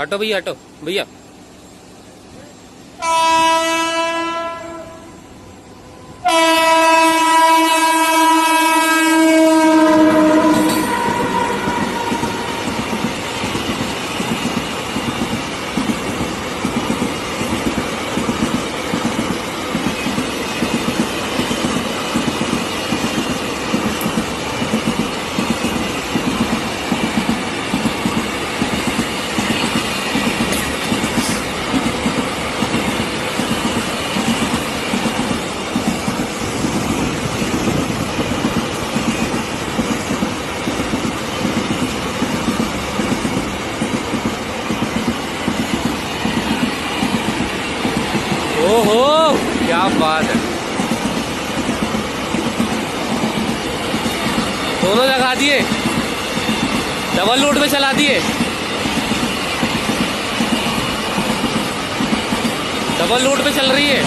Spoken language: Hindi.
हटो भैया हटो। भैया ओहो, क्या बात है। दोनों लगा दिए। डबल लोड में चला दिए। डबल लोड पे चल रही है।